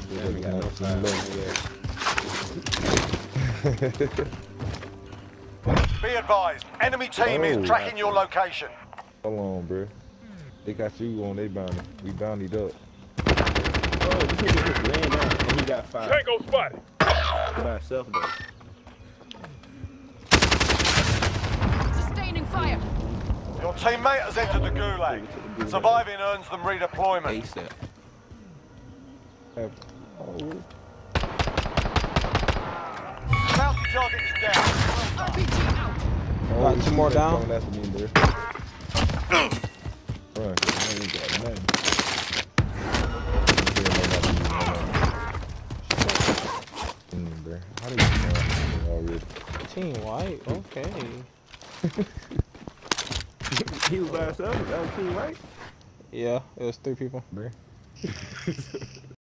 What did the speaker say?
still we got no looking side. low. Be advised, enemy team Oh. is tracking your location. Hold on, bro. They got you on they bounty. We bountied up. Oh, this nigga just laying down and he got five. Tango spotted. By himself though. Sustaining fire. Your teammate has entered the gulag. Surviving earns them redeployment. ASAP. Have- Oh, Bounty target is down. RPG out. oh, Got two more down. coming after me, bro. Run, 'cause I ain't got nothing. Bro. How do you know already? Team wipe. Okay. He was by himself. That was team wipe. Yeah, it was three people. Bro.